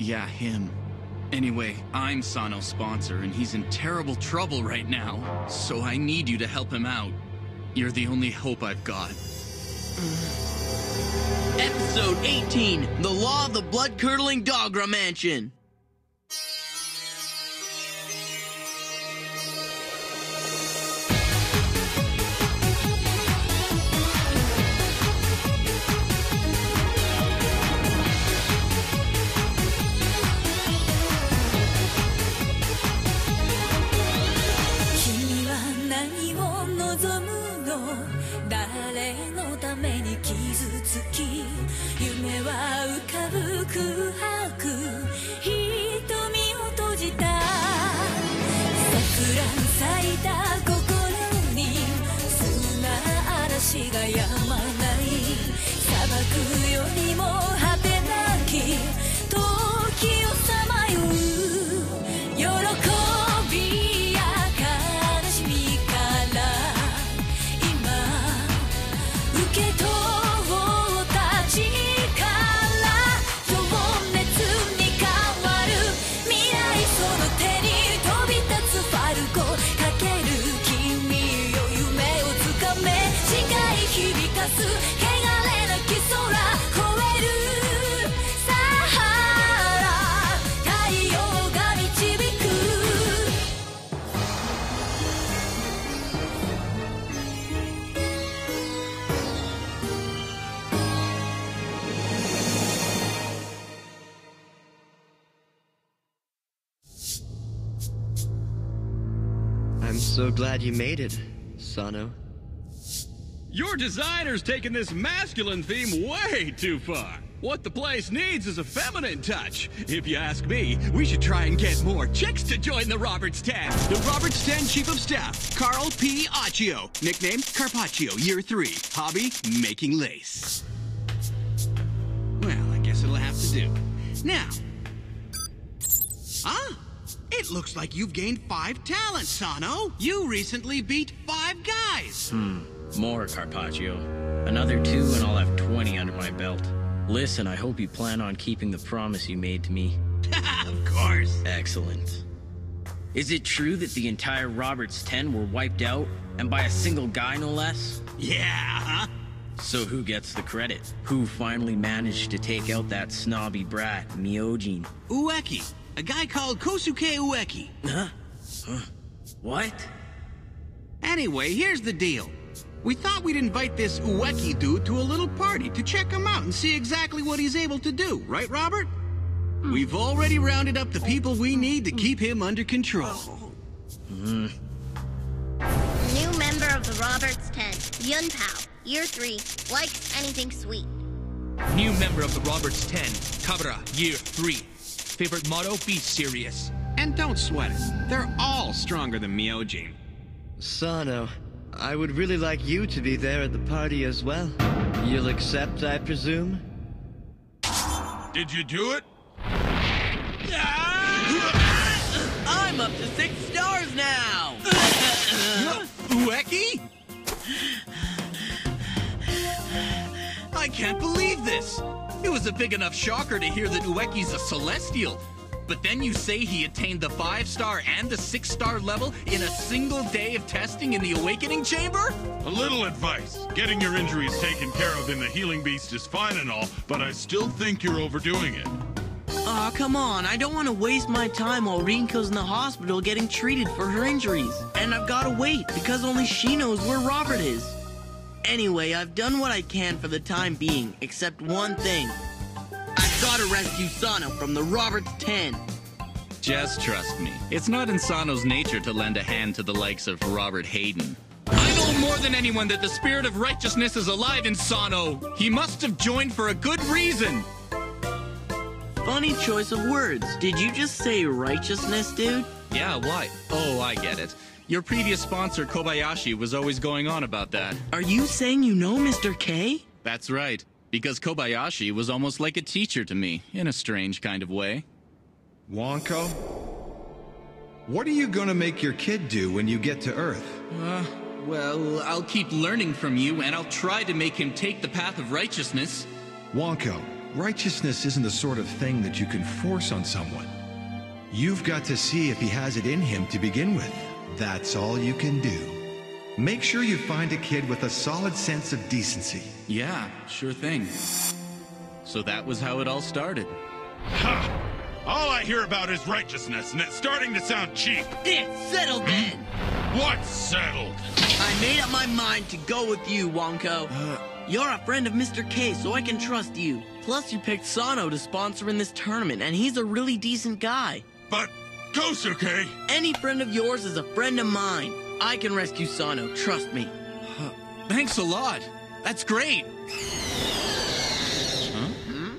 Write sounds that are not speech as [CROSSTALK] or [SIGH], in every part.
Yeah, him. Anyway, I'm Sano's sponsor, and he's in terrible trouble right now. So I need you to help him out. You're the only hope I've got. Episode 18 The Law of the Blood Curdling Dogra Mansion. は浮かぶ空白瞳を閉じた。桜咲いた心に砂嵐が止まない。砂漠よりも glad you made it, Sano. Your designer's taken this masculine theme way too far. What the place needs is a feminine touch. If you ask me, we should try and get more chicks to join the Roberts 10. The Roberts 10 Chief of Staff, Carl P. Accio. Nickname, Carpaccio, Year 3. Hobby, making lace. Well, I guess it'll have to do. Now. Ah! It looks like you've gained five talents, Sano. You recently beat five guys. Hmm. More Carpaccio. Another two, and I'll have 20 under my belt. Listen, I hope you plan on keeping the promise you made to me. [LAUGHS] of course. Excellent. Is it true that the entire Roberts 10 were wiped out, and by a single guy, no less? Yeah, huh? So who gets the credit? Who finally managed to take out that snobby brat, Myojin? Ueki. A guy called Kosuke Ueki. Huh? Huh? What? Anyway, here's the deal. We thought we'd invite this Ueki dude to a little party to check him out and see exactly what he's able to do, right, Robert? Hmm. We've already rounded up the people we need to keep him under control. Oh. Hmm. New member of the Roberts 10, Yun Pao, Year 3, likes anything sweet. New member of the Roberts 10, Cabra, Year 3. Favorite motto, be serious. And don't sweat it. They're all stronger than Myojin. Sano, I would really like you to be there at the party as well. You'll accept, I presume? Did you do it? [LAUGHS] I'm up to six stars now! [LAUGHS] Ueki? I can't believe this! It was a big enough shocker to hear that Ueki's a celestial. But then you say he attained the five star and the six star level in a single day of testing in the Awakening Chamber? A little advice. Getting your injuries taken care of in the Healing Beast is fine and all, but I still think you're overdoing it. Aw, come on. I don't want to waste my time while Rinko's in the hospital getting treated for her injuries. And I've got to wait because only she knows where Robert is. Anyway, I've done what I can for the time being, except one thing. I've got to rescue Sano from the Roberts 10. Just trust me. It's not in Sano's nature to lend a hand to the likes of Robert Hayden. I know more than anyone that the spirit of righteousness is alive in Sano. He must have joined for a good reason. Funny choice of words. Did you just say righteousness, dude? Yeah, why? Oh, I get it. Your previous sponsor, Kobayashi, was always going on about that. Are you saying you know Mr. K? That's right. Because Kobayashi was almost like a teacher to me, in a strange kind of way. Wonko? What are you gonna make your kid do when you get to Earth? Uh, well, I'll keep learning from you, and I'll try to make him take the path of righteousness. Wonko, Righteousness isn't the sort of thing that you can force on someone. You've got to see if he has it in him to begin with. That's all you can do. Make sure you find a kid with a solid sense of decency. Yeah, sure thing. So that was how it all started. Ha! All I hear about is righteousness, and it's starting to sound cheap. It's settled then. What's settled? I made up my mind to go with you, Wonko. Uh. You're a friend of Mr. K, so I can trust you. Plus, you picked Sano to sponsor in this tournament, and he's a really decent guy. But, Kosuke! Any friend of yours is a friend of mine. I can rescue Sano, trust me. Thanks a lot. That's great. Hmm?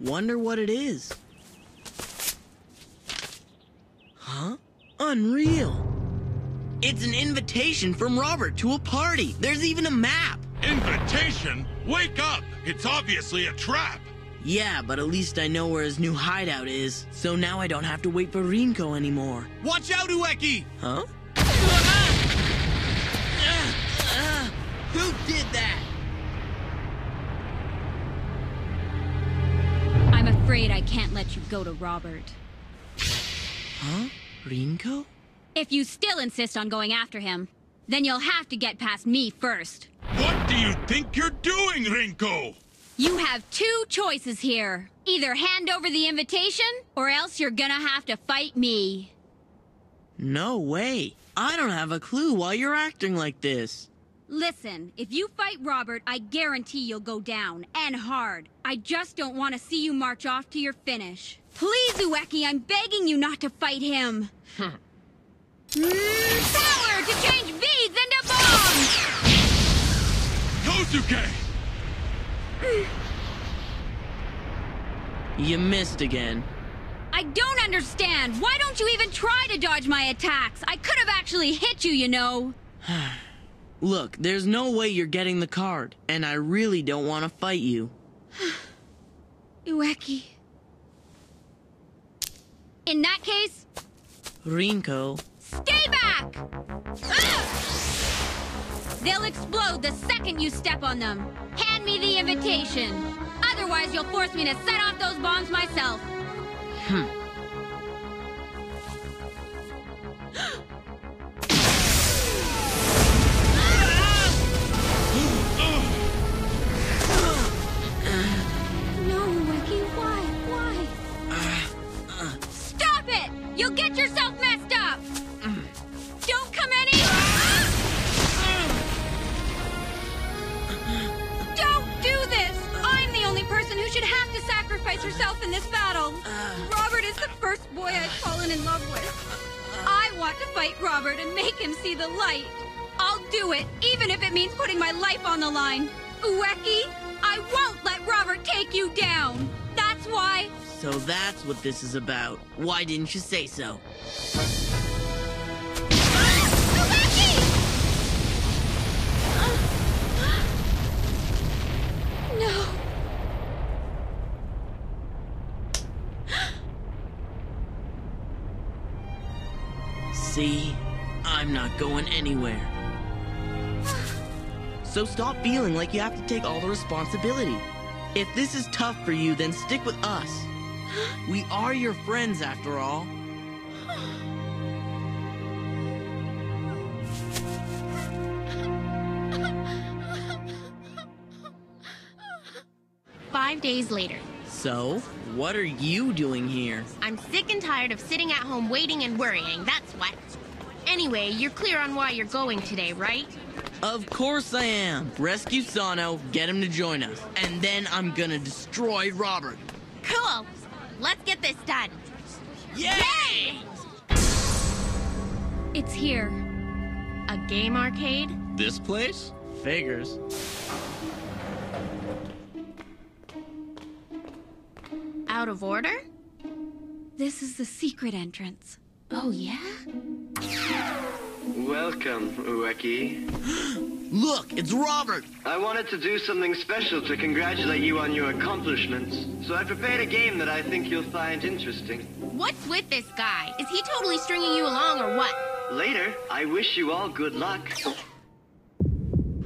Wonder what it is. Huh? Unreal. It's an invitation from Robert to a party. There's even a map. Invitation? Wake up! It's obviously a trap! Yeah, but at least I know where his new hideout is. So now I don't have to wait for Rinko anymore. Watch out, Ueki! Huh? Who did that? I'm afraid I can't let you go to Robert. Huh? Rinko? If you still insist on going after him, then you'll have to get past me first. What do you think you're doing, Rinko? You have two choices here. Either hand over the invitation, or else you're gonna have to fight me. No way. I don't have a clue why you're acting like this. Listen, if you fight Robert, I guarantee you'll go down, and hard. I just don't want to see you march off to your finish. Please, Ueki, I'm begging you not to fight him. [LAUGHS] Mm, Power to change beads into bombs! Kosuke! You missed again. I don't understand. Why don't you even try to dodge my attacks? I could have actually hit you, you know. [SIGHS] Look, there's no way you're getting the card, and I really don't want to fight you. [SIGHS] Ueki. In that case, Rinko. stay back! Ah! They'll explode the second you step on them. Hand me the invitation. Otherwise, you'll force me to set off those bombs myself. No, to sacrifice herself in this battle. Uh. Robert is the first boy I've fallen in love with. I want to fight Robert and make him see the light. I'll do it, even if it means putting my life on the line. Ueki, I won't let Robert take you down. That's why... So that's what this is about. Why didn't you say so? See? I'm not going anywhere. So stop feeling like you have to take all the responsibility. If this is tough for you, then stick with us. We are your friends, after all. Five days later. So, what are you doing here? I'm sick and tired of sitting at home waiting and worrying, that's what. Anyway, you're clear on why you're going today, right? Of course I am. Rescue Sano, get him to join us, and then I'm gonna destroy Robert. Cool. Let's get this done. Yay! It's here. A game arcade? This place? Figures. Out of order? This is the secret entrance. Oh, yeah? Welcome, Ueki. [GASPS] Look, it's Robert! I wanted to do something special to congratulate you on your accomplishments, so I prepared a game that I think you'll find interesting. What's with this guy? Is he totally stringing you along or what? Later, I wish you all good luck.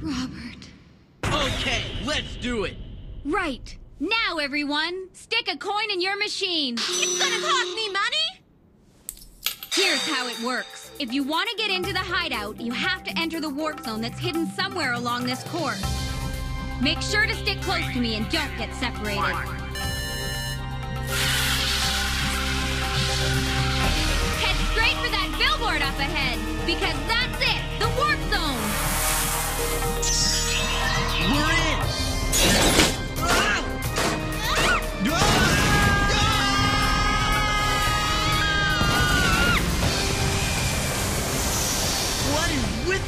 Robert. Okay, let's do it. Right. Now, everyone, stick a coin in your machine. It's gonna cost me money? Here's how it works. If you want to get into the hideout, you have to enter the warp zone that's hidden somewhere along this course. Make sure to stick close to me and don't get separated. Head straight for that billboard up ahead, because that's it, the warp zone. We're in.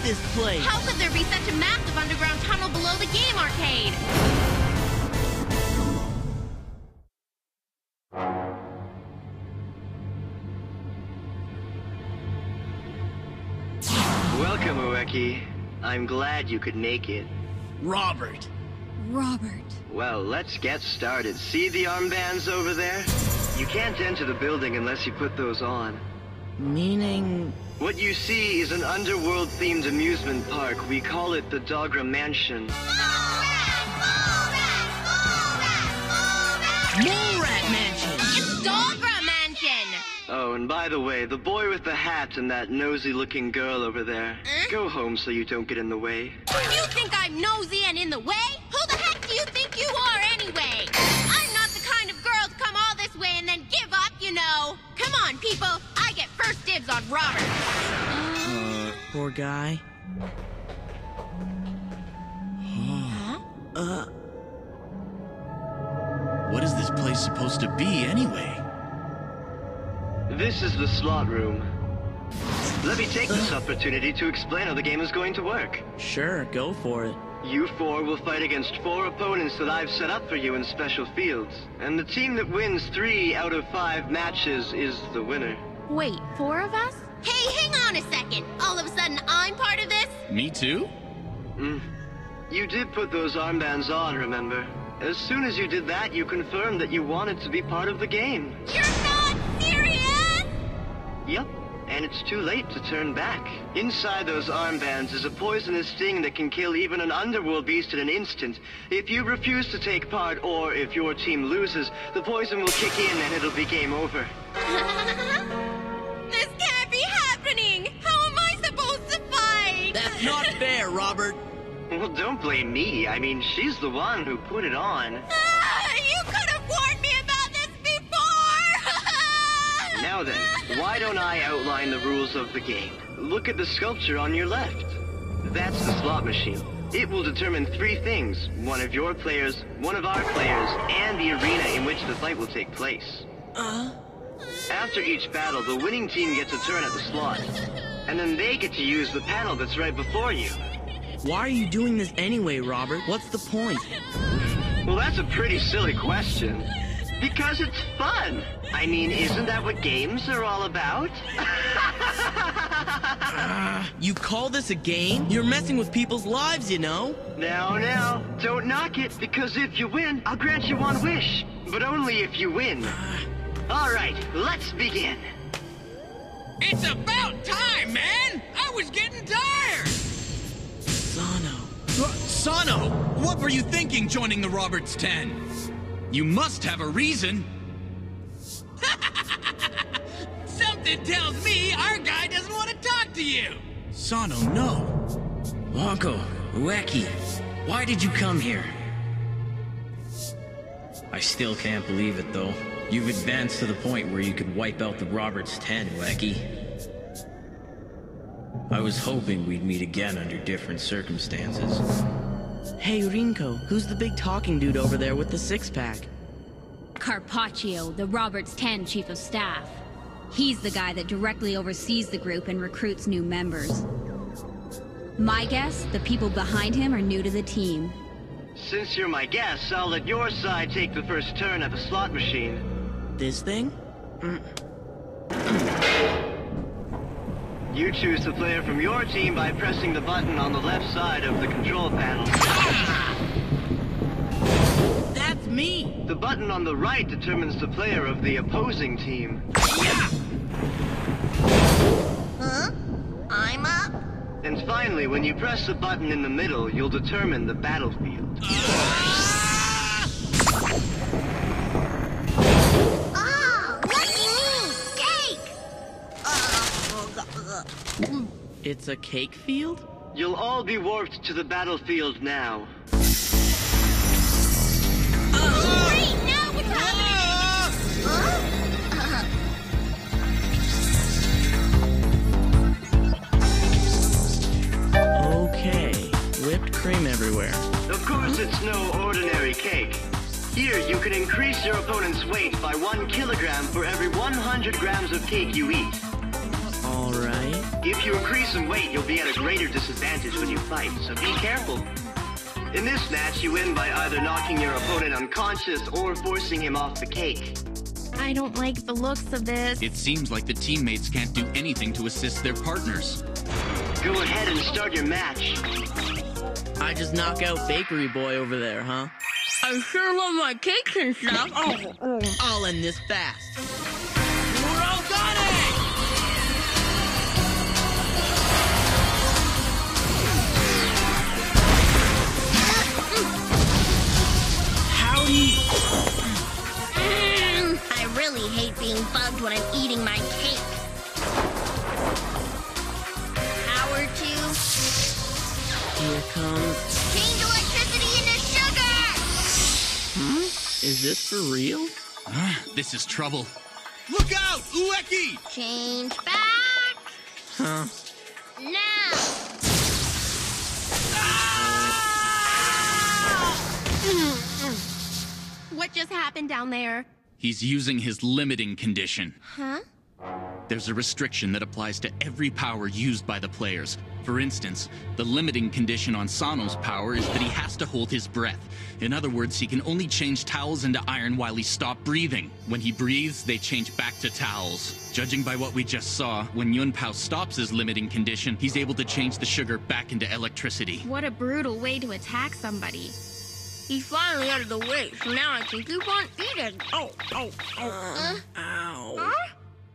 This place? How could there be such a massive underground tunnel below the game arcade? Welcome, Ueki. I'm glad you could make it. Robert. Robert. Well, let's get started. See the armbands over there? You can't enter the building unless you put those on. Meaning. What you see is an underworld-themed amusement park. We call it the Dogra Mansion. Mole Rat Mansion! It's Dogra Mansion! Oh, and by the way, the boy with the hat and that nosy-looking girl over there. Eh? Go home so you don't get in the way. You think I'm nosy and in the way? Who the heck do you think you are anyway? I'm not the kind of girl to come all this way and then give up, you know. Come on, people. I get first dibs on Robert. Uh, poor guy. Huh? Uh, What is this place supposed to be, anyway? This is the slot room. Let me take this opportunity to explain how the game is going to work. sure, go for it. You four will fight against four opponents that I've set up for you in special fields. And the team that wins three out of five matches is the winner. Wait, four of us? Hey, hang on a second. All of a sudden, I'm part of this? Me too? Mm. You did put those armbands on, remember? As soon as you did that, you confirmed that you wanted to be part of the game. You're not serious? Yep. And it's too late to turn back. Inside those armbands is a poisonous sting that can kill even an underworld beast in an instant. If you refuse to take part, or if your team loses, the poison will kick in and it'll be game over. [LAUGHS] fair, Robert. Well, don't blame me. I mean, she's the one who put it on. Ah, you could have warned me about this before! [LAUGHS] Now then, why don't I outline the rules of the game? Look at the sculpture on your left. That's the slot machine. It will determine three things. One of your players, one of our players, and the arena in which the fight will take place. Uh? After each battle, the winning team gets a turn at the slot. And then they get to use the panel that's right before you. Why are you doing this anyway, Robert? What's the point? Well, that's a pretty silly question. Because it's fun. I mean, isn't that what games are all about? [LAUGHS] Ah, you call this a game? You're messing with people's lives, you know? Now, now, don't knock it, because if you win, I'll grant you one wish. But only if you win. All right, let's begin. It's about time, man! I was getting tired! Sano. Uh, Sano, what were you thinking joining the Roberts 10? You must have a reason. [LAUGHS] Something tells me our guy doesn't want to talk to you! Sano, no. Wonko, Ueki, why did you come here? I still can't believe it, though. You've advanced to the point where you could wipe out the Roberts 10, Ueki. I was hoping we'd meet again under different circumstances. Hey, Rinko, who's the big talking dude over there with the six-pack? Carpaccio, the Roberts 10 Chief of Staff. He's the guy that directly oversees the group and recruits new members. My guess, the people behind him are new to the team. Since you're my guest, I'll let your side take the first turn at the slot machine. This thing? Mm. You choose the player from your team by pressing the button on the left side of the control panel. That's me! The button on the right determines the player of the opposing team. Huh? I'm up? And finally, when you press the button in the middle, you'll determine the battlefield. It's a cake field? You'll all be warped to the battlefield now. Wait, now what's happening? Huh? Okay. Whipped cream everywhere. Of course, it's no ordinary cake. Here, you can increase your opponent's weight by one kilogram for every 100 grams of cake you eat. Alright. If you increase in weight, you'll be at a greater disadvantage when you fight, so be careful. In this match, you win by either knocking your opponent unconscious or forcing him off the cake. I don't like the looks of this. It seems like the teammates can't do anything to assist their partners. Go ahead and start your match. I just knock out Bakery Boy over there, huh? I sure love my cakes and stuff. Oh, I'll end this fast. For real? this is trouble. Look out! Ueki! Change back Huh? now! Ah! What just happened down there? He's using his limiting condition. Huh? There's a restriction that applies to every power used by the players. For instance, the limiting condition on Sano's power is that he has to hold his breath. In other words, he can only change towels into iron while he stops breathing. When he breathes, they change back to towels. Judging by what we just saw, when Yunpao stops his limiting condition, he's able to change the sugar back into electricity. What a brutal way to attack somebody. He's finally out of the way, so now I can keep on eating. Oh, oh, oh. Uh, Ow.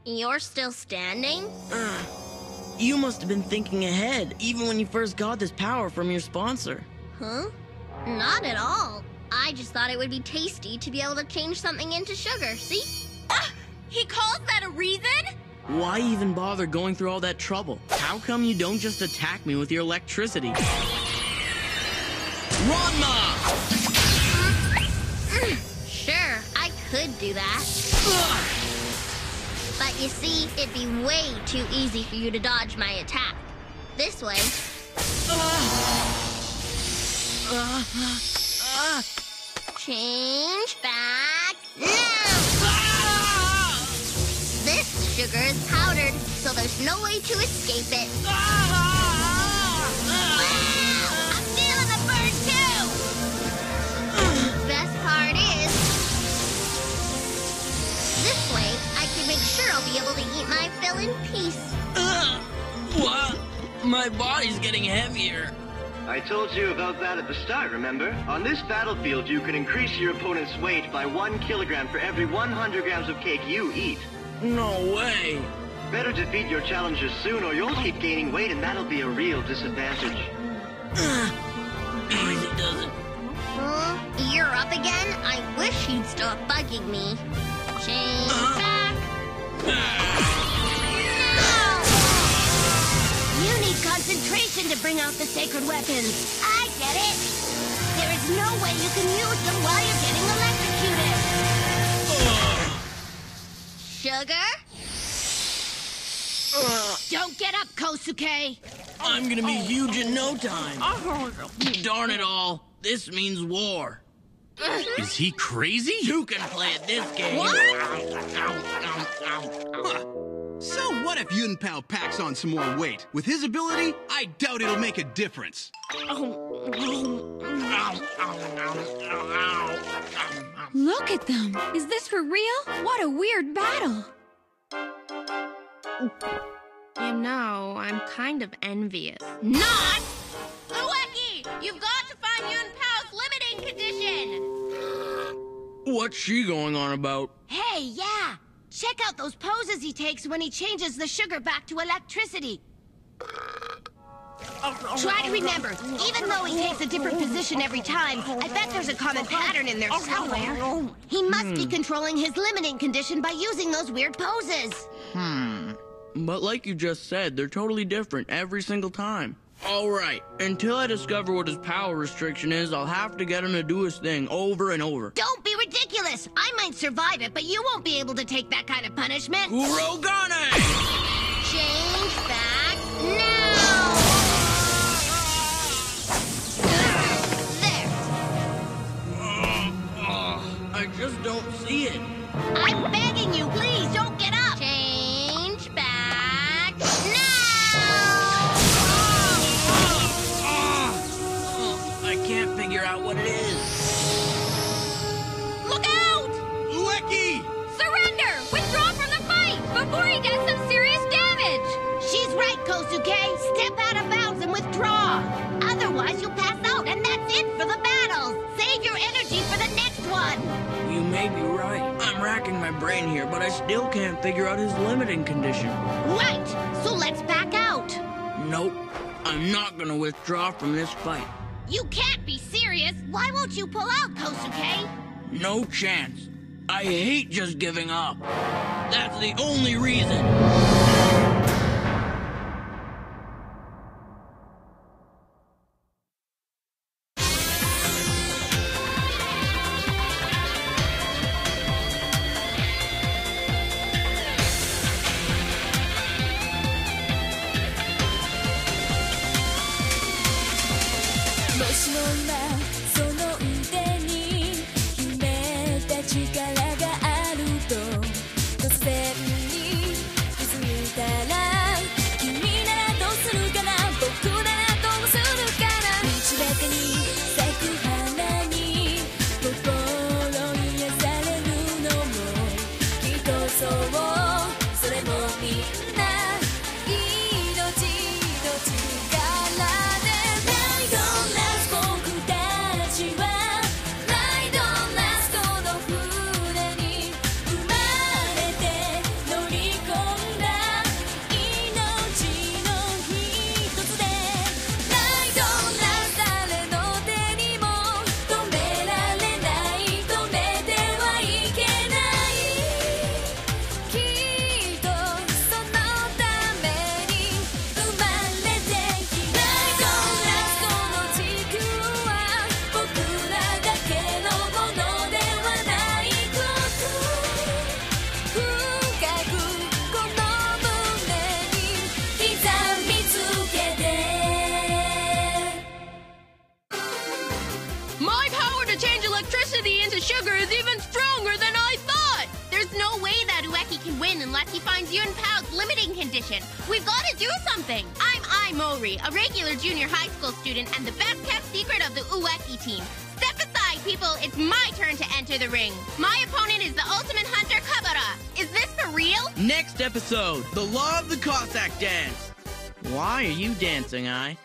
You're still standing? You must have been thinking ahead, even when you first got this power from your sponsor. Huh? Not at all. I just thought it would be tasty to be able to change something into sugar, see? Ah, he calls that a reason? Why even bother going through all that trouble? How come you don't just attack me with your electricity? Ranma! Sure, I could do that. But you see, it'd be way too easy for you to dodge my attack. This way. Change back now! This sugar is powdered, so there's no way to escape it. Be able to eat my fill in peace. What? My body's getting heavier. I told you about that at the start, remember? On this battlefield, you can increase your opponent's weight by one kilogram for every 100 grams of cake you eat. No way. Better defeat your challengers soon, or you'll keep gaining weight, and that'll be a real disadvantage. Easy does it. Huh? You're up again? I wish you'd stop bugging me. Change back. Uh-huh. No! You need concentration to bring out the sacred weapons. I get it. There is no way you can use them while you're getting electrocuted. Sugar? Don't get up, Kosuke. I'm gonna be huge in no time. Darn it all. This means war. Is he crazy? You can play at this game. So what if Yun Pao packs on some more weight? With his ability, I doubt it'll make a difference. Look at them. Is this for real? What a weird battle. You know, I'm kind of envious. Not! Ueki, you've got to find Yun Pao's limiting condition. What's she going on about? Hey, yeah. Check out those poses he takes when he changes the sugar back to electricity. Try to remember, even though he takes a different position every time, I bet there's a common pattern in there somewhere. He must be controlling his limiting condition by using those weird poses. Hmm. But like you just said, they're totally different every single time. Alright, until I discover what his power restriction is, I'll have to get him to do his thing over and over. Don't be ridiculous! I might survive it, but you won't be able to take that kind of punishment. Kurogane! Change back now! There! Uh, uh, I just don't see it. I'm begging you, please don't get up! It for the battle. Save your energy for the next one. You may be right. I'm racking my brain here, but I still can't figure out his limiting condition. Right. So let's back out. Nope. I'm not gonna withdraw from this fight. You can't be serious. Why won't you pull out, Kosuke? No chance. I hate just giving up. That's the only reason.「he finds Yun Pao's limiting condition. We've got to do something. I'm Ai Mori, a regular junior high school student and the best kept secret of the Ueki team. Step aside, people. It's my turn to enter the ring. My opponent is the ultimate hunter, Kabara. Is this for real? Next episode The Law of the Cossack Dance. Why are you dancing, Ai?